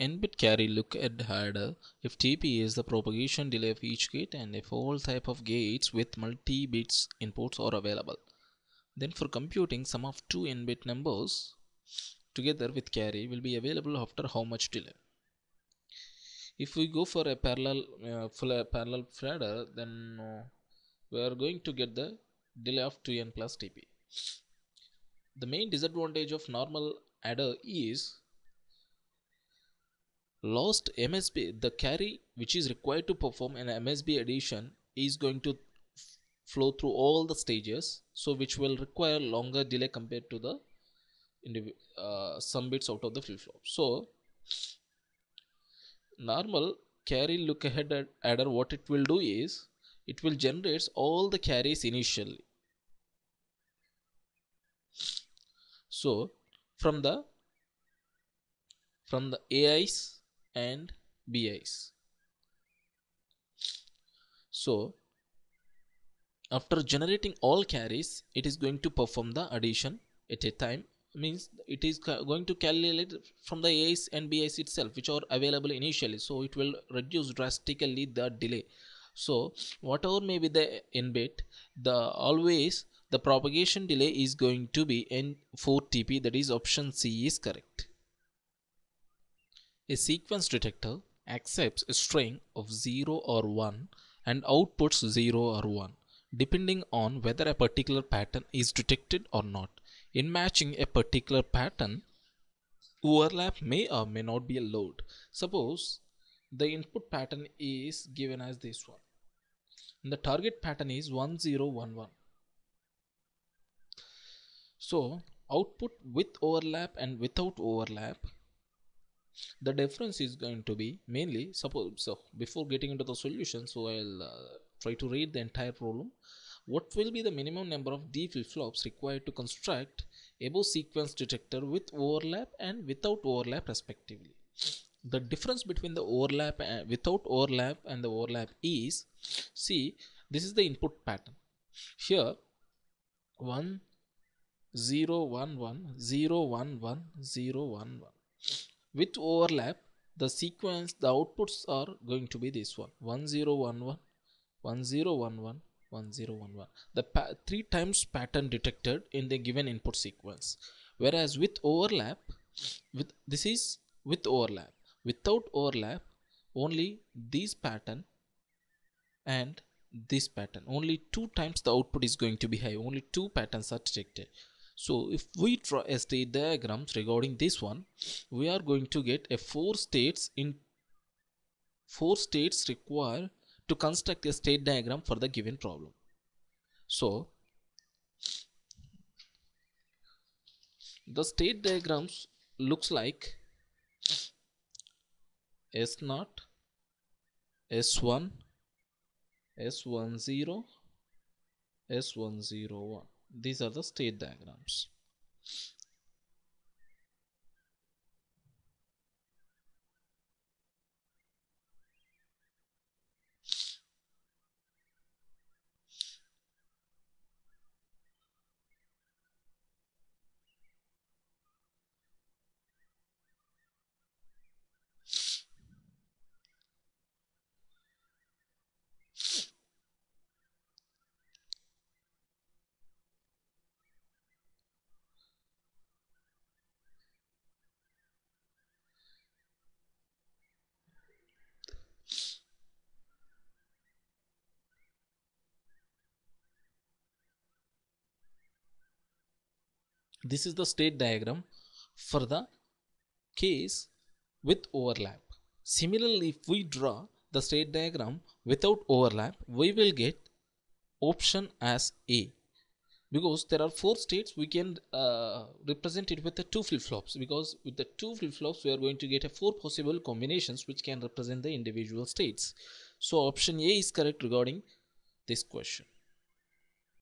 n-bit carry look ahead adder if TP is the propagation delay of each gate and if all type of gates with multi-bits inputs are available. Then for computing sum of two n-bit numbers together with carry will be available after how much delay. If we go for a parallel uh, full uh, parallel adder then uh, we are going to get the delay of 2n plus TP. The main disadvantage of normal adder is lost MSB the carry which is required to perform an MSB addition is going to flow through all the stages so which will require longer delay compared to the uh, some bits out of the flip flop. So normal carry look ahead adder what it will do is it will generate all the carries initially. So from the from the AIs and BIs. So after generating all carries it is going to perform the addition at a time. Means it is going to calculate from the A's and B's itself which are available initially. So it will reduce drastically the delay. So whatever may be the n bit the always the propagation delay is going to be n4 tp that is option c is correct a sequence detector accepts a string of 0 or 1 and outputs 0 or 1 depending on whether a particular pattern is detected or not. In matching a particular pattern, overlap may or may not be allowed. Suppose the input pattern is given as this one. And the target pattern is 1011. So output with overlap and without overlap the difference is going to be mainly suppose so before getting into the solution so I'll uh, try to read the entire problem. What will be the minimum number of D flip-flops required to construct above sequence detector with overlap and without overlap respectively? The difference between the overlap and without overlap and the overlap is see this is the input pattern. Here 1 0 1 1 0 1 1 0 1 1 with overlap the sequence the outputs are going to be this one. 1011 1011 1011 the three times pattern detected in the given input sequence. Whereas with overlap with this is with overlap. Without overlap only this pattern and this pattern. Only two times the output is going to be high. Only two patterns are detected so if we draw a state diagrams regarding this one we are going to get a four states in four states required to construct a state diagram for the given problem. So the state diagrams looks like S0 S1 S10 S101 these are the state diagrams This is the state diagram for the case with overlap. Similarly, if we draw the state diagram without overlap, we will get option as A. Because there are four states we can uh, represent it with the two flip-flops. Because with the two flip-flops we are going to get a four possible combinations which can represent the individual states. So option a is correct regarding this question